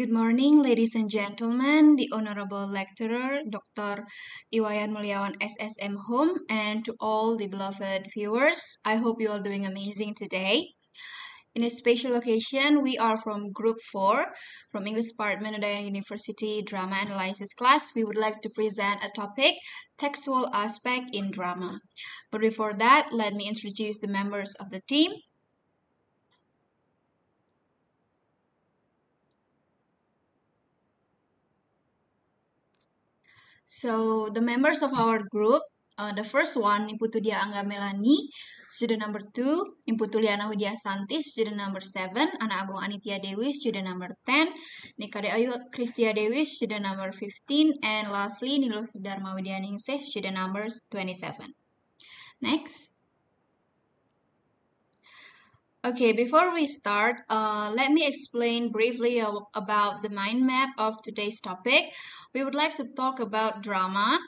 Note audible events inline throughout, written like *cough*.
Good morning, ladies and gentlemen, the Honorable Lecturer, Dr. I Wayan Mulyawan SSM Home, and to all the beloved viewers. I hope you are doing amazing today. In a special occasion, we are from Group 4 from English Department of University Drama Analysis class. We would like to present a topic, textual aspect in drama. But before that, let me introduce the members of the team. So the members of our group, uh, the first one, Ni Putu Dian Angga Melani, student number two, Ni Putu Liana Widya Santhi, student number seven, Anak Agung Anitya Dewi, student number 10, Nikade Ayu Kristia Dewi, student number 15, and lastly, Nilo Dharma Widyaningsih, student number 27. Next. Okay, before we start, uh, let me explain briefly about the mind map of today's topic. We would like to talk about drama,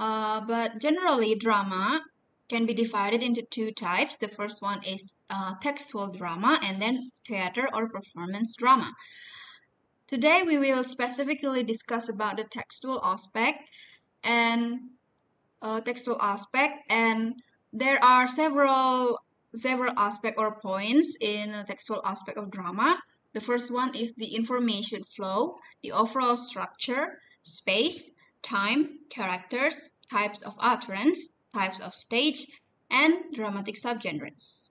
uh, but generally drama can be divided into two types. The first one is uh, textual drama and then theater or performance drama. Today we will specifically discuss about the textual aspect and uh, textual aspect and there are several several aspect or points in a textual aspect of drama. The first one is the information flow, the overall structure, space, time, characters, types of utterance, types of stage, and dramatic subgenres.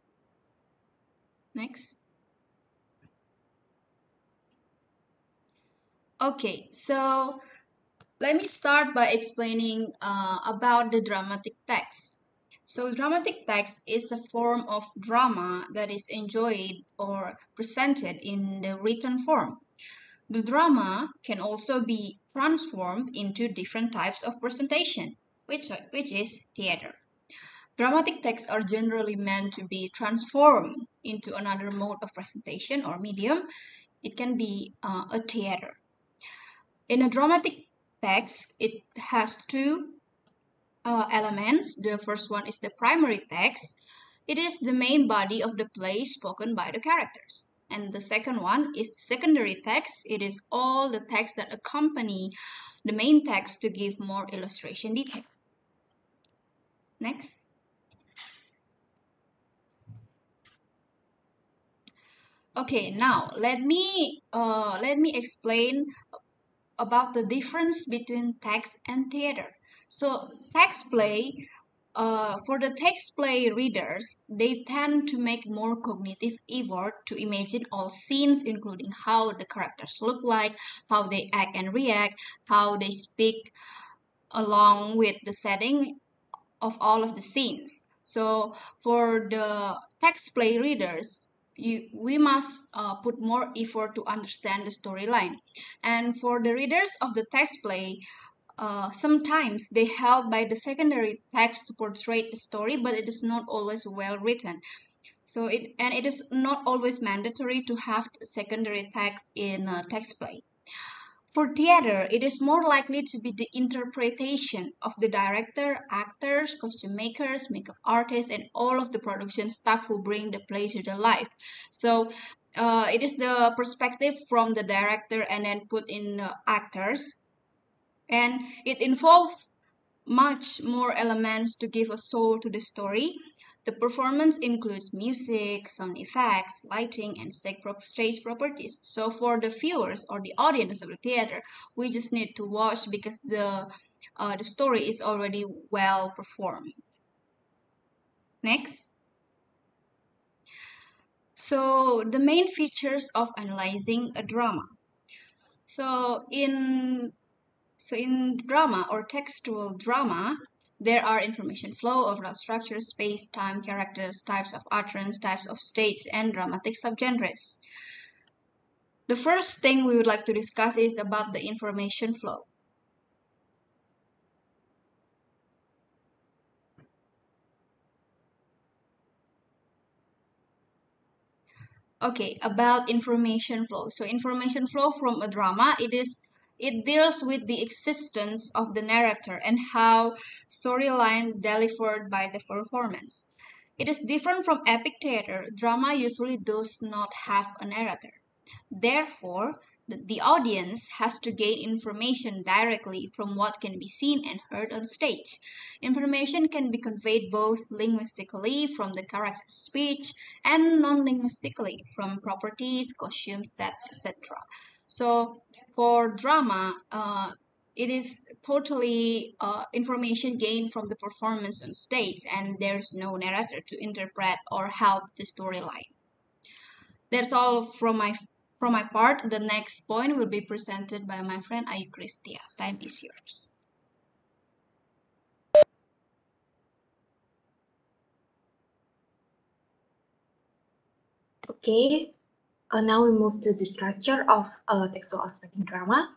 Next. Okay, so let me start by explaining uh, about the dramatic text. So dramatic text is a form of drama that is enjoyed or presented in the written form. The drama can also be transformed into different types of presentation, which, which is theater. Dramatic texts are generally meant to be transformed into another mode of presentation or medium. It can be uh, a theater. In a dramatic text, it has two uh, elements. The first one is the primary text. It is the main body of the play spoken by the characters. And the second one is secondary text. It is all the text that accompany the main text to give more illustration detail. Next. Okay, now let me uh, let me explain about the difference between text and theater. So text play, uh, for the text play readers, they tend to make more cognitive effort to imagine all scenes, including how the characters look like, how they act and react, how they speak, along with the setting of all of the scenes. So for the text play readers, you, we must uh, put more effort to understand the storyline. And for the readers of the text play, uh, sometimes they help by the secondary text to portray the story, but it is not always well written. So it and it is not always mandatory to have secondary text in a text play. For theater, it is more likely to be the interpretation of the director, actors, costume makers, makeup artists, and all of the production staff who bring the play to the life. So uh, it is the perspective from the director and then put in uh, actors and it involves much more elements to give a soul to the story. The performance includes music, sound effects, lighting, and stage properties. So for the viewers or the audience of the theater, we just need to watch because the uh, the story is already well performed. Next. So the main features of analyzing a drama. So in so in drama or textual drama, there are information flow, overall structure, space, time, characters, types of utterance, types of states, and dramatic subgenres. The first thing we would like to discuss is about the information flow. Okay, about information flow. So information flow from a drama, it is it deals with the existence of the narrator and how storyline delivered by the performance. It is different from epic theater. Drama usually does not have a narrator. Therefore, the audience has to gain information directly from what can be seen and heard on stage. Information can be conveyed both linguistically from the character's speech and non-linguistically from properties, costumes, etc. So for drama, uh, it is totally uh, information gained from the performance on stage and there's no narrator to interpret or help the storyline. That's all from my from my part, the next point will be presented by my friend Ayu Kristya. Time is yours. Okay, uh, now we move to the structure of uh, textual aspect in drama.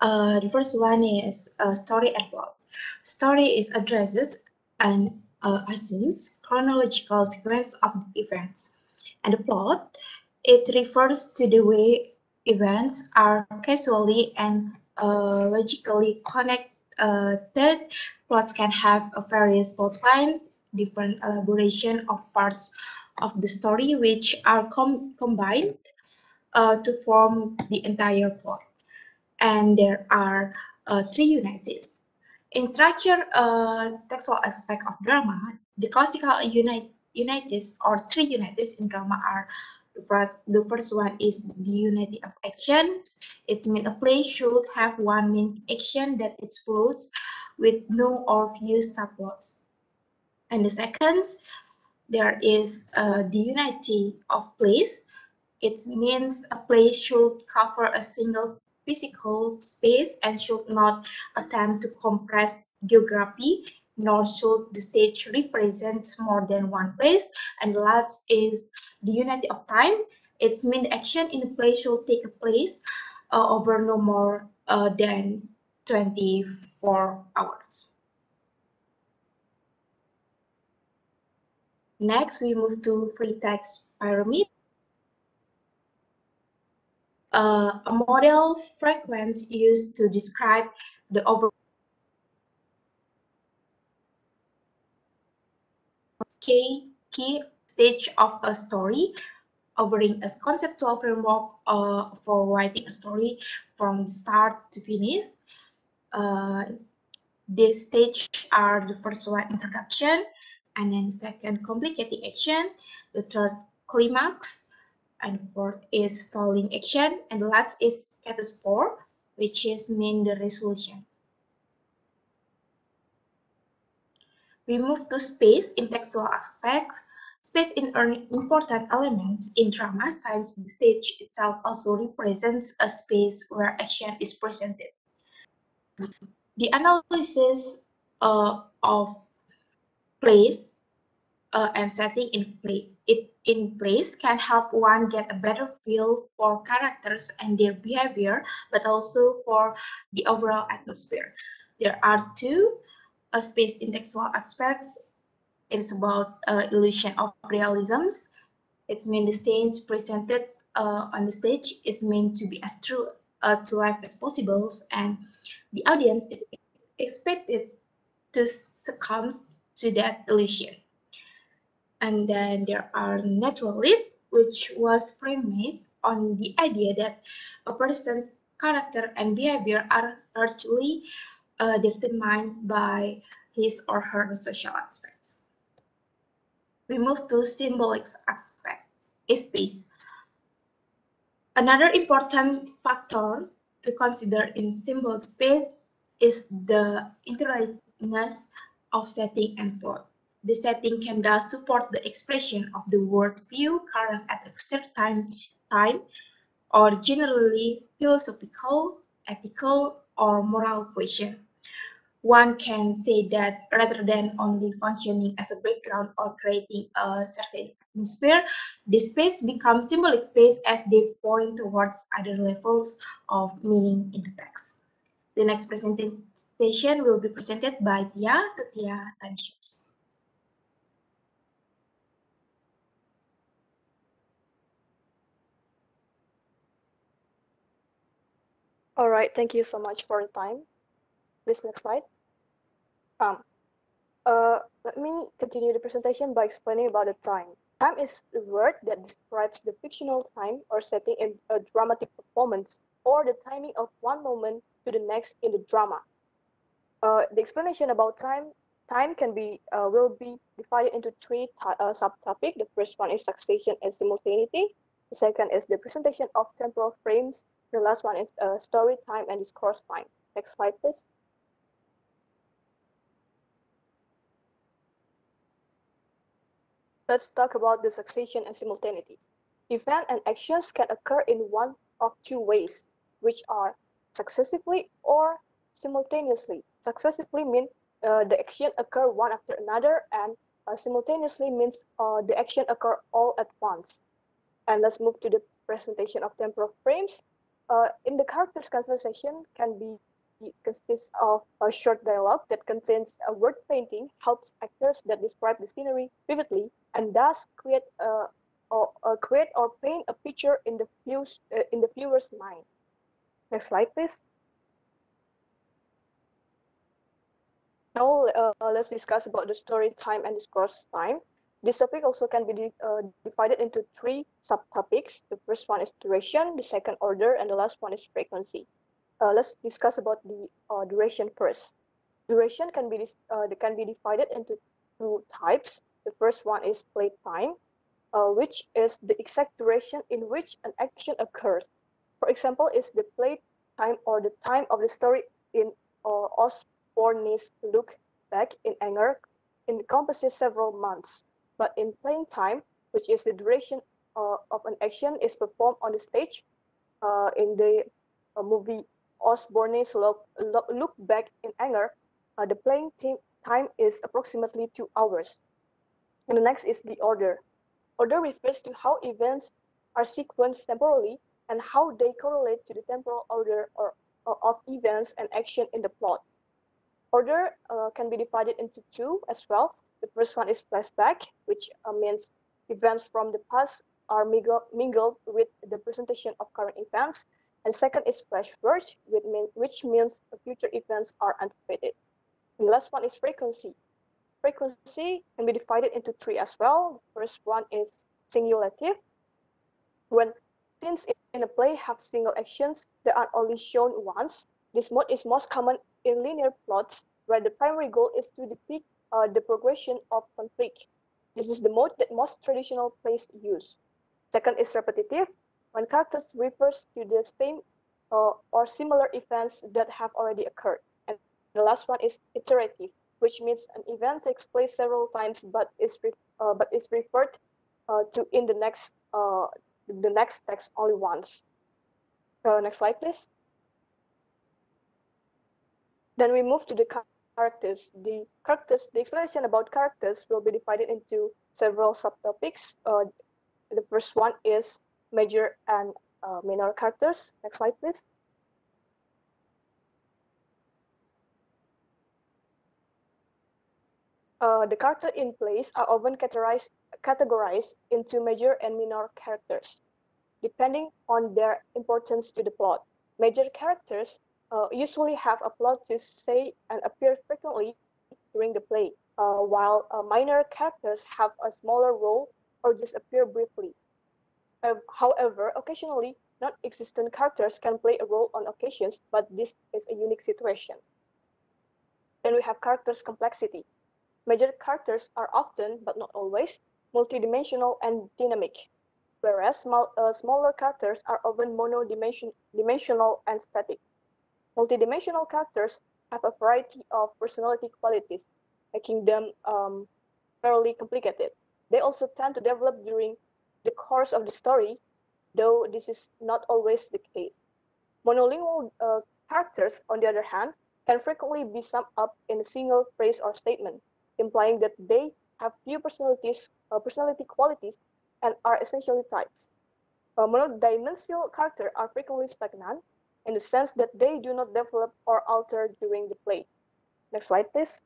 Uh, the first one is uh, story and plot. Story is addressed and uh, assumes chronological sequence of events. And the plot it refers to the way events are causally and uh, logically connected. Plots can have various plot lines, different elaboration of parts of the story, which are com combined uh, to form the entire plot. And there are uh, three unities. In structure, uh, textual aspect of drama, the classical unit unities or three unities in drama are First, the first one is the unity of actions. It means a play should have one main action that it flows with no or few subplots. And the second, there is uh, the unity of place. It means a place should cover a single physical space and should not attempt to compress geography nor should the stage represent more than one place. And last is the unity of time. Its mean action in a place should take place uh, over no more uh, than 24 hours. Next, we move to free text pyramid. Uh, a model frequent used to describe the overall key, key stage of a story, offering a conceptual framework uh, for writing a story from start to finish. Uh, this stage are the first one, introduction, and then second, complicating action, the third, climax, and fourth is falling action, and the last is catastrophe, which is mean the resolution. We move to space in textual aspects. Space is an important element in drama since the stage itself also represents a space where action is presented. The analysis uh, of place uh, and setting in place it in place can help one get a better feel for characters and their behavior, but also for the overall atmosphere. There are two a space in textual aspects. It is about uh, illusion of realisms. It's mean the scenes presented uh, on the stage is meant to be as true uh, to life as possible, and the audience is expected to succumb to that illusion. And then there are naturalists, which was premised on the idea that a person's character and behavior are largely uh, determined by his or her social aspects. We move to symbolic aspects, space. Another important factor to consider in symbolic space is the interrelatedness of setting and plot. The setting can thus support the expression of the world view current at a certain time or generally philosophical, ethical, or moral question one can say that rather than only functioning as a background or creating a certain atmosphere, the space becomes symbolic space as they point towards other levels of meaning in the text. The next presentation will be presented by Tia, Tia Tansius. All right, thank you so much for your time. Please next slide. Um, uh, let me continue the presentation by explaining about the time. Time is the word that describes the fictional time or setting in a dramatic performance or the timing of one moment to the next in the drama. Uh, the explanation about time time can be uh, will be divided into three uh, subtopics. The first one is succession and simultaneity. The second is the presentation of temporal frames. The last one is uh, story time and discourse time. Next slide, please. Let's talk about the succession and simultaneity. Event and actions can occur in one of two ways, which are successively or simultaneously. Successively means uh, the action occur one after another and uh, simultaneously means uh, the action occur all at once. And let's move to the presentation of temporal frames. Uh, in the character's conversation can be consists of a short dialogue that contains a word painting helps actors that describe the scenery vividly and thus create a, or, or create or paint a picture in the views uh, in the viewer's mind. Next slide, please. Now uh, let's discuss about the story time and discourse time. This topic also can be uh, divided into three subtopics. The first one is duration, the second order, and the last one is frequency. Uh, let's discuss about the uh, duration first. Duration can be uh, can be divided into two types. The first one is play time, uh, which is the exact duration in which an action occurs. For example, is the play time or the time of the story in uh, Osborne's look back in anger encompasses several months. But in playing time, which is the duration uh, of an action is performed on the stage uh, in the uh, movie Osborne's look, look, back in anger, uh, the playing time is approximately two hours. And the next is the order. Order refers to how events are sequenced temporally and how they correlate to the temporal order or, or of events and action in the plot. Order uh, can be divided into two as well. The first one is flashback, which uh, means events from the past are mingled, mingled with the presentation of current events. And second is flash verge, which, mean, which means future events are anticipated. And last one is frequency. Frequency can be divided into three as well. First one is singulative. When scenes in a play have single actions that are only shown once, this mode is most common in linear plots where the primary goal is to depict uh, the progression of conflict. This is the mode that most traditional plays use. Second is repetitive when characters refers to the same uh, or similar events that have already occurred. And the last one is iterative, which means an event takes place several times but is uh, but is referred uh, to in the next uh, the next text only once. Uh, next slide, please. Then we move to the characters. The characters, the explanation about characters will be divided into several subtopics. Uh, the first one is major and uh, minor characters. Next slide, please. Uh, the character in place are often categorized, categorized into major and minor characters, depending on their importance to the plot. Major characters uh, usually have a plot to say and appear frequently during the play, uh, while uh, minor characters have a smaller role or just appear briefly. However, occasionally, non-existent characters can play a role on occasions, but this is a unique situation. Then we have characters complexity. Major characters are often, but not always, multidimensional and dynamic, whereas small, uh, smaller characters are often monodimensional and static. Multidimensional characters have a variety of personality qualities, making them um, fairly complicated. They also tend to develop during the course of the story, though this is not always the case. Monolingual uh, characters, on the other hand, can frequently be summed up in a single phrase or statement, implying that they have few personalities, uh, personality qualities and are essentially types. Uh, monodimensional characters are frequently stagnant in the sense that they do not develop or alter during the play. Next slide, please.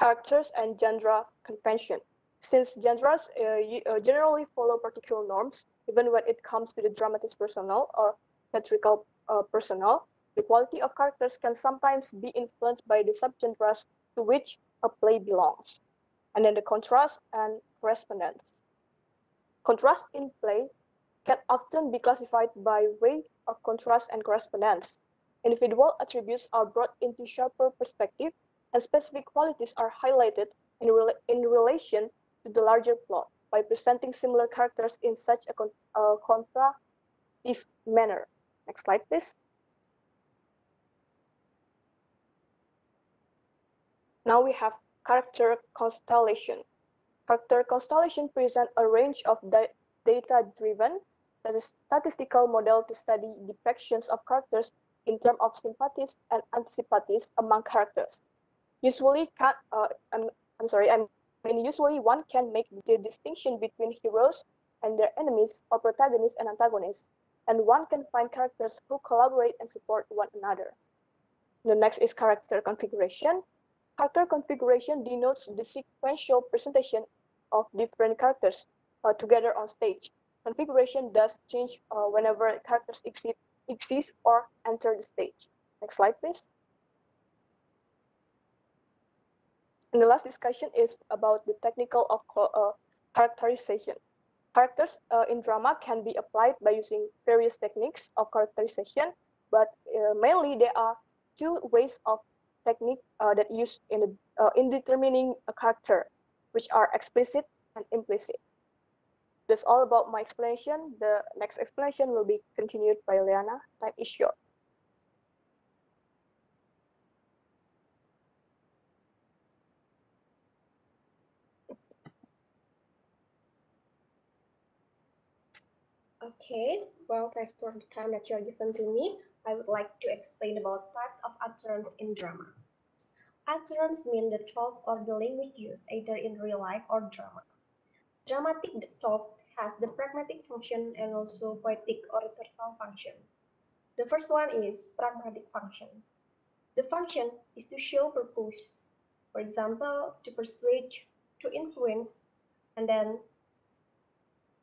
characters and genre convention. Since genres uh, uh, generally follow particular norms, even when it comes to the dramatis personae or theatrical uh, personnel, The quality of characters can sometimes be influenced by the subgenres to which a play belongs. And then the contrast and correspondence. Contrast in play can often be classified by way of contrast and correspondence. Individual attributes are brought into sharper perspective and specific qualities are highlighted in, in relation to the larger plot by presenting similar characters in such a, con a contrastive manner. Next slide, please. Now we have character constellation. Character constellation present a range of data-driven statistical model to study depictions of characters in terms of sympathies and antipathies among characters. Usually, can, uh, I'm, I'm sorry, I mean, usually one can make the distinction between heroes and their enemies or protagonists and antagonists, and one can find characters who collaborate and support one another. The next is character configuration. Character configuration denotes the sequential presentation of different characters uh, together on stage. Configuration does change uh, whenever characters exist, exist or enter the stage. Next slide, please. And the last discussion is about the technical of uh, characterization. Characters uh, in drama can be applied by using various techniques of characterization, but uh, mainly there are two ways of technique uh, that used in, uh, in determining a character, which are explicit and implicit. That's all about my explanation. The next explanation will be continued by Liana. Time is short. Okay, well, thanks for the time that you are given to me. I would like to explain about types of utterance in drama. Utterance mean the talk or the language used either in real life or drama. Dramatic talk has the pragmatic function and also poetic or rhetorical function. The first one is pragmatic function. The function is to show purpose, for example, to persuade, to influence, and then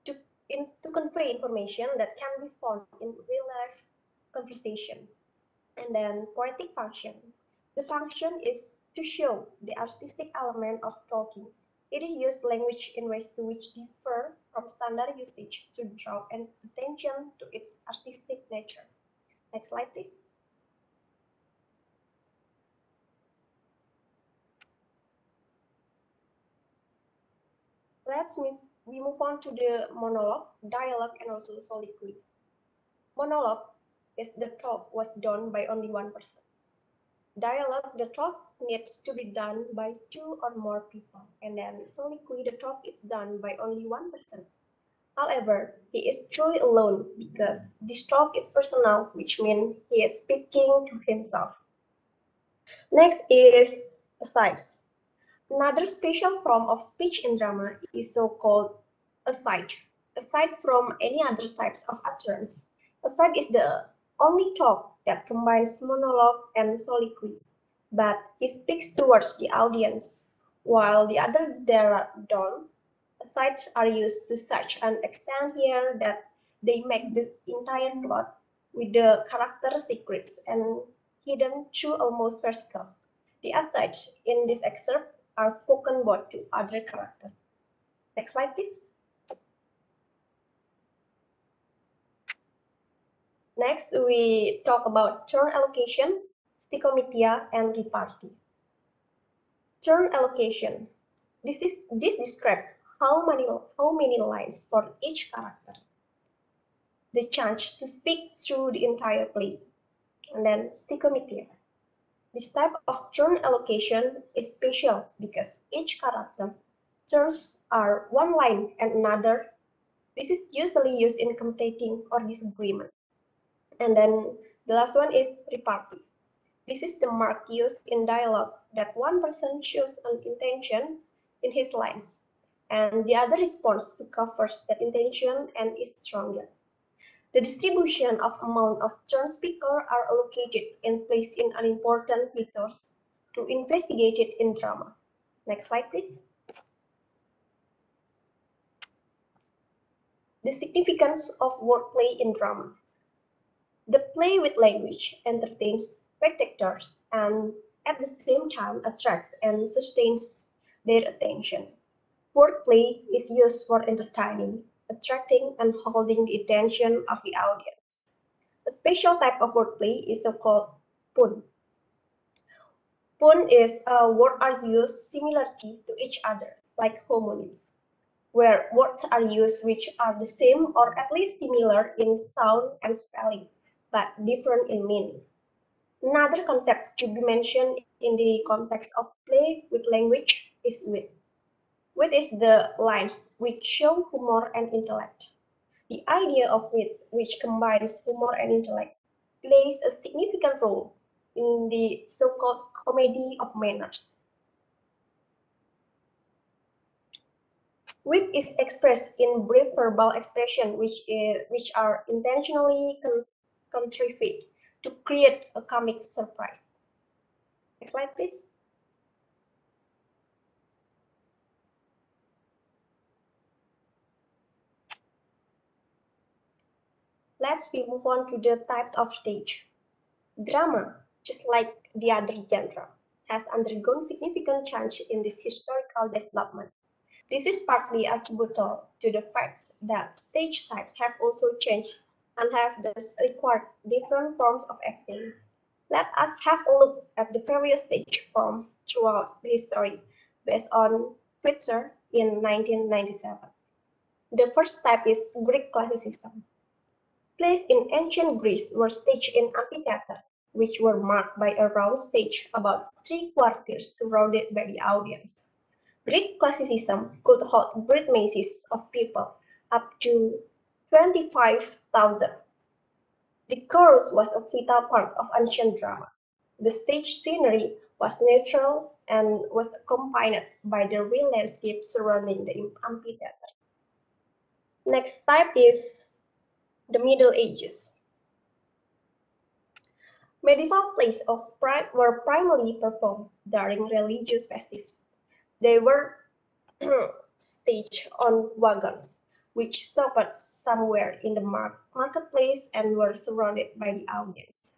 to, in, to convey information that can be found in real conversation. And then poetic function. The function is to show the artistic element of talking. It is used language in ways to which differ from standard usage to draw attention to its artistic nature. Next slide, please. Let's move, we move on to the monologue, dialogue, and also soliloquy. Monologue is the talk was done by only one person. Dialogue, the talk needs to be done by two or more people, and then soliloquy, the talk is done by only one person. However, he is truly alone because this talk is personal, which means he is speaking to himself. Next is asides. Another special form of speech in drama is so-called aside. Aside from any other types of utterance, aside is the only talk that combines monologue and soliloquy, but he speaks towards the audience, while the other don't. Sites are used to such an extent here that they make the entire plot with the character secrets and hidden through almost vertical. The asides in this excerpt are spoken both to other characters. Next slide, please. Next, we talk about turn allocation, stichomythia, and repartee. Turn allocation. This is this describes how many how many lines for each character. The chance to speak through the entire play. And then stichomythia. This type of turn allocation is special because each character turns are one line and another. This is usually used in commentating or disagreement. And then the last one is repartee. This is the mark used in dialogue that one person shows an intention in his lines, and the other responds to covers that intention and is stronger. The distribution of amount of turn speaker are allocated and placed in unimportant mythos to investigate it in drama. Next slide, please. The significance of wordplay in drama. The play with language entertains spectators and at the same time attracts and sustains their attention. Wordplay is used for entertaining, attracting, and holding the attention of the audience. A special type of wordplay is so-called pun. Pun is a word are used similarly to each other, like homonyms, where words are used which are the same or at least similar in sound and spelling, but different in meaning. Another concept to be mentioned in the context of play with language is wit. Wit is the lines which show humor and intellect. The idea of wit, which combines humor and intellect, plays a significant role in the so-called comedy of manners. Wit is expressed in brief verbal expression which, is, which are intentionally con contrived to create a comic surprise. Next slide, please. Let's we move on to the types of stage. Drama, just like the other genre, has undergone significant change in this historical development. This is partly attributable to the fact that stage types have also changed and have thus required different forms of acting. Let us have a look at the various stage forms throughout history based on Pfister in 1997. The first type is Greek classicism. Plays in ancient Greece were staged in amphitheater, which were marked by a round stage about three quarters surrounded by the audience. Greek classicism could hold great masses of people, up to 25,000. The chorus was a vital part of ancient drama. The stage scenery was natural and was accompanied by the real landscape surrounding the amphitheater. Next type is the Middle Ages. Medieval plays of prime were primarily performed during religious festivals. They were *clears throat* staged on wagons, which stopped somewhere in the mar marketplace and were surrounded by the audience.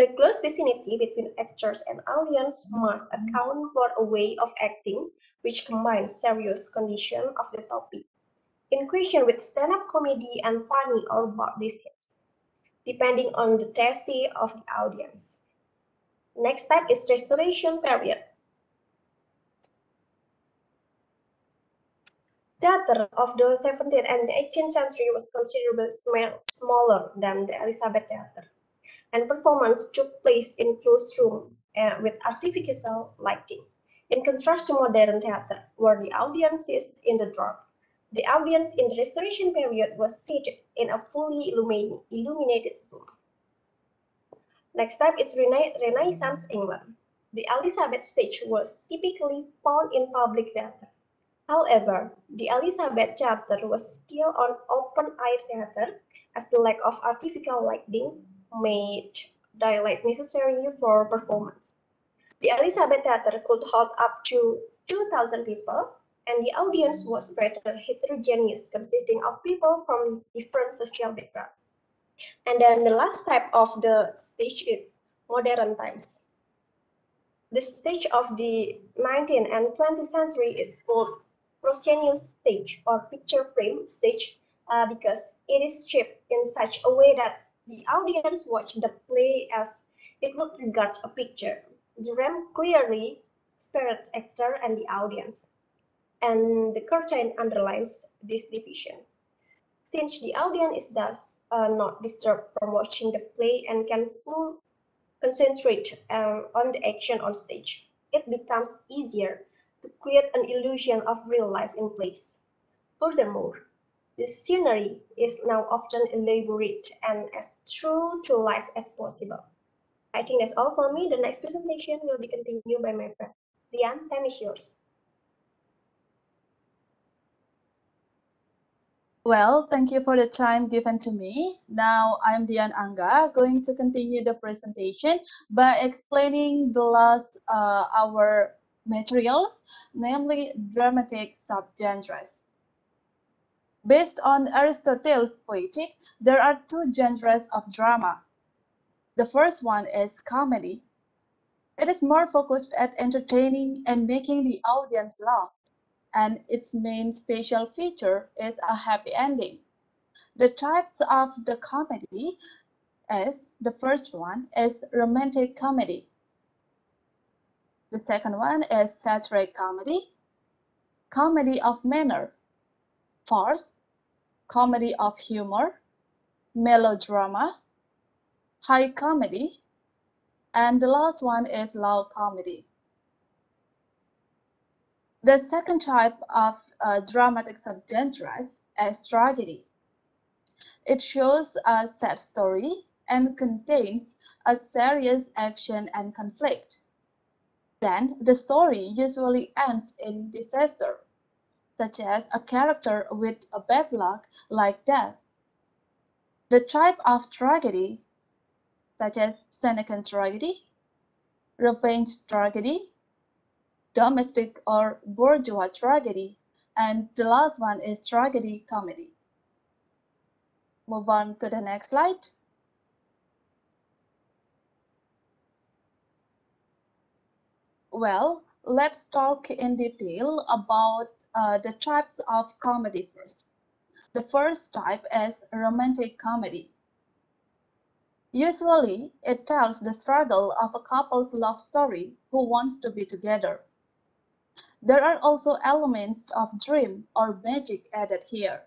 The close vicinity between actors and audience must account for a way of acting which combines serious condition of the topic in question with stand-up comedy and funny or body scenes, depending on the taste of the audience. Next type is restoration period. Theater of the 17th and 18th century was considerably smaller than the Elizabeth Theater, and performance took place in closed room uh, with artificial lighting. In contrast to modern theater, where the audience is in the dark, the audience in the Restoration period was seated in a fully illuminated room. Next up is Rena Renaissance England. The Elizabeth stage was typically found in public theater. However, the Elizabeth theater was still on open-air theater as the lack of artificial lighting made daylight necessary for performance. The Elizabeth theater could hold up to 2,000 people and the audience was rather heterogeneous, consisting of people from different social backgrounds. And then the last type of the stage is modern times. The stage of the 19th and 20th century is called proscenium stage or picture frame stage uh, because it is shaped in such a way that the audience watch the play as it would regard a picture. The ramp clearly separates actor and the audience and the curtain underlines this division. Since the audience is thus uh, not disturbed from watching the play and can full concentrate um, on the action on stage, it becomes easier to create an illusion of real life in place. Furthermore, the scenery is now often elaborate and as true to life as possible. I think that's all for me. The next presentation will be continued by my friend. Dian, time is yours. Well, thank you for the time given to me. Now I'm Dian Angga, going to continue the presentation by explaining the last uh, our materials, namely dramatic subgenres. Based on Aristotle's poetic, there are two genres of drama, The first one is comedy. It is more focused at entertaining and making the audience laugh, and its main special feature is a happy ending. The types of the comedy is the first one is romantic comedy. The second one is satiric comedy, comedy of manner, farce, comedy of humor, melodrama, high comedy, and the last one is low comedy. The second type of uh, dramatic subgenres is tragedy. It shows a sad story and contains a serious action and conflict. Then the story usually ends in disaster, such as a character with a bad luck like death. The type of tragedy such as Senecan tragedy, revenge tragedy, domestic or bourgeois tragedy, and the last one is tragedy comedy. Move on to the next slide. Well, let's talk in detail about uh, the types of comedy first. The first type is romantic comedy. Usually, it tells the struggle of a couple's love story who wants to be together. There are also elements of dream or magic added here.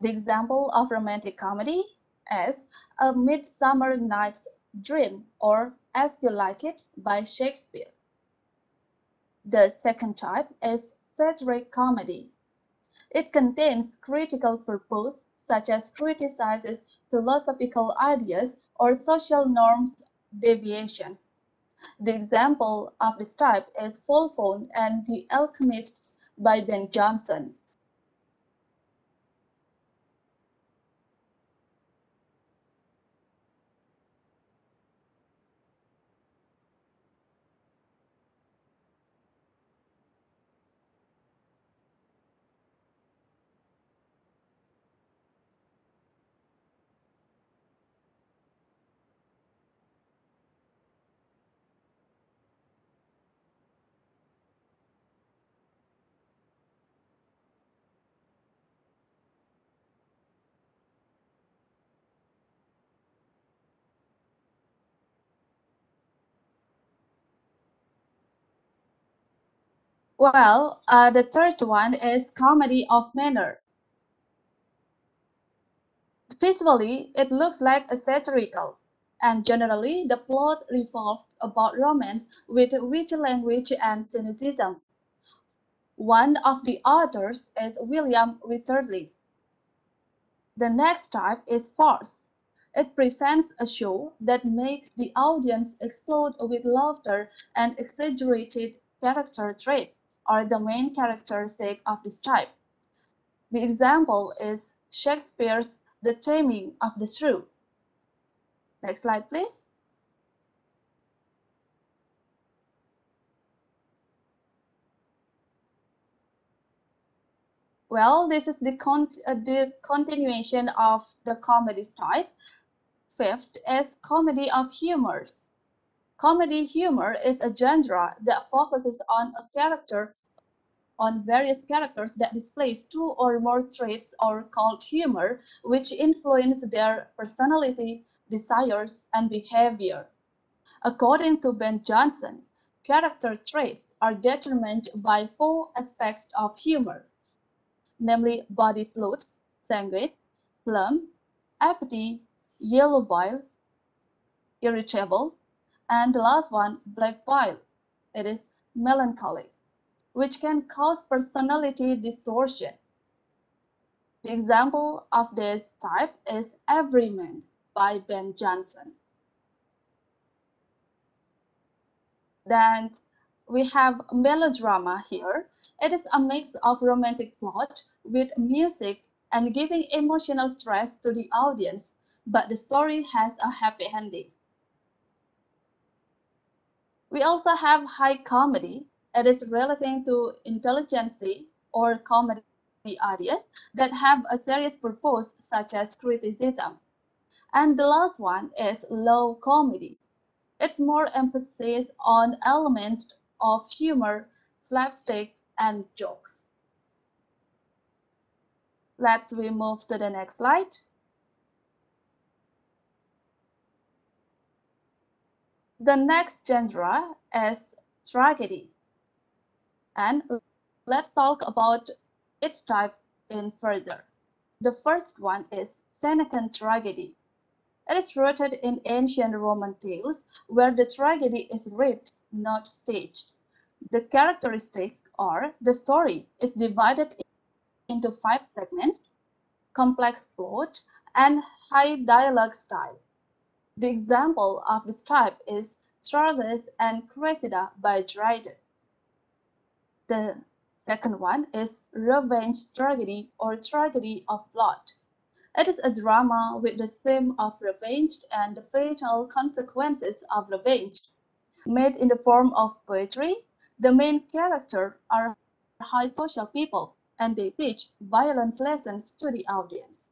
The example of romantic comedy is A Midsummer Night's Dream or As You Like It by Shakespeare. The second type is satiric comedy. It contains critical purpose such as criticizes philosophical ideas or social norms deviations. The example of this type is Volpone and The Alchemists by Ben Jonson. Well, uh, the third one is comedy of manner. Visually, it looks like a satirical, and generally the plot revolves about romance with witty language and cynicism. One of the authors is William Wycherley. The next type is farce. It presents a show that makes the audience explode with laughter and exaggerated character traits are the main characteristic of this type. The example is Shakespeare's The Taming of the Shrew. Next slide, please. Well, this is the, con uh, the continuation of the comedy type. Fifth is comedy of humors. Comedy humor is a genre that focuses on a character on various characters that displays two or more traits or called humor, which influence their personality, desires, and behavior. According to Ben Jonson, character traits are determined by four aspects of humor, namely body fluids, sanguine, plump, apathy, yellow bile, irritable, and the last one, black bile, it is melancholic which can cause personality distortion. The example of this type is Everyman by Ben Jonson. Then we have melodrama here. It is a mix of romantic plot with music and giving emotional stress to the audience, but the story has a happy ending. We also have high comedy, it is relating to intelligence or comedy ideas that have a serious purpose such as criticism. And the last one is low comedy. It's more emphasis on elements of humor, slapstick, and jokes. Let's we move to the next slide. The next genre is tragedy. And let's talk about its type in further. The first one is Senecan tragedy. It is rooted in ancient Roman tales where the tragedy is writ, not staged. The characteristic or the story is divided into five segments, complex plot, and high dialogue style. The example of this type is Troilus and Cressida by Dryden. The second one is revenge tragedy or tragedy of blood. It is a drama with the theme of revenge and the fatal consequences of revenge. Made in the form of poetry, the main characters are high social people and they teach violence lessons to the audience.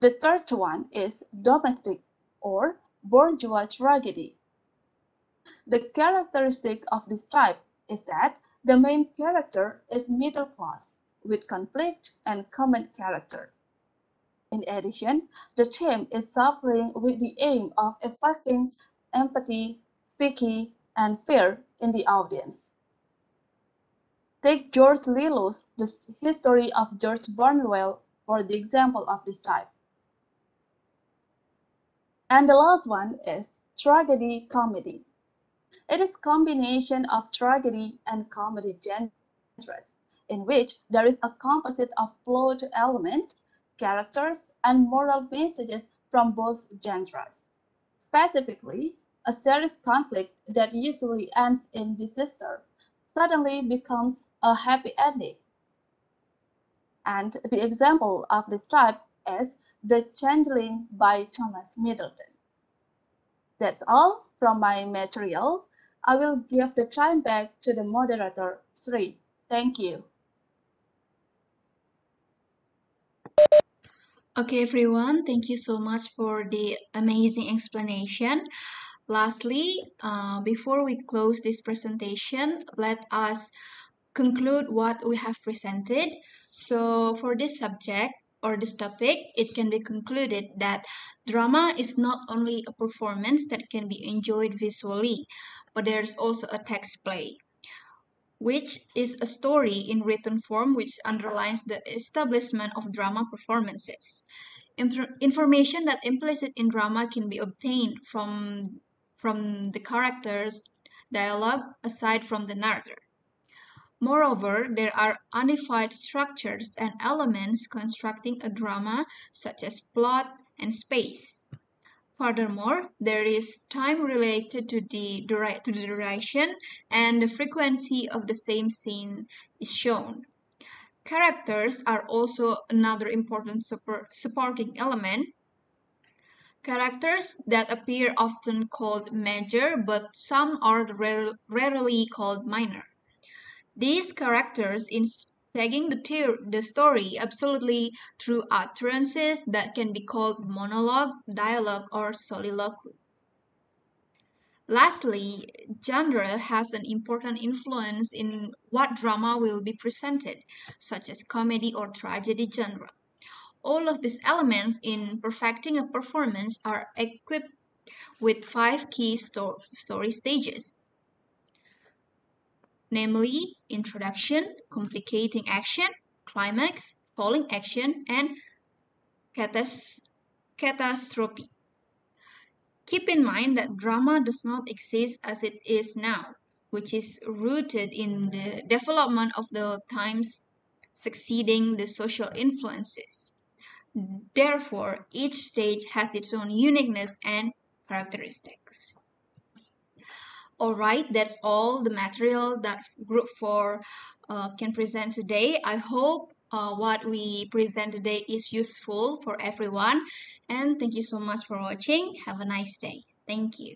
The third one is domestic or bourgeois tragedy. The characteristic of this type is that the main character is middle class with conflict and common character. In addition, the theme is suffering with the aim of evoking empathy, pity, and fear in the audience. Take George Lillo's The History of George Barnwell for the example of this type. And the last one is tragedy comedy. It is combination of tragedy and comedy genres, in which there is a composite of plot elements characters, and moral messages from both genres. Specifically, a serious conflict that usually ends in disaster suddenly becomes a happy ending. And the example of this type is The Changeling by Thomas Middleton. That's all from my material. I will give the time back to the moderator, Sri. Thank you. Okay, everyone, thank you so much for the amazing explanation. Lastly, uh, before we close this presentation, let us conclude what we have presented. So for this subject or this topic, it can be concluded that drama is not only a performance that can be enjoyed visually, but there's also a text play which is a story in written form which underlines the establishment of drama performances. information that implicit in drama can be obtained from, from the characters' dialogue aside from the narrator. Moreover, there are unified structures and elements constructing a drama, such as plot and space. Furthermore, there is time related to the, to the duration and the frequency of the same scene is shown. Characters are also another important supporting element. Characters that appear often called major, but some are rarely called minor. These characters in tagging the, the story absolutely through utterances that can be called monologue, dialogue, or soliloquy. Lastly, genre has an important influence in what drama will be presented, such as comedy or tragedy genre. All of these elements in perfecting a performance are equipped with five key sto story stages namely introduction, complicating action, climax, falling action, and catastrophe. Keep in mind that drama does not exist as it is now, which is rooted in the development of the times succeeding the social influences. Therefore, each stage has its own uniqueness and characteristics. Alright, that's all the material that Group 4 uh, can present today. I hope uh, what we present today is useful for everyone. And thank you so much for watching. Have a nice day. Thank you.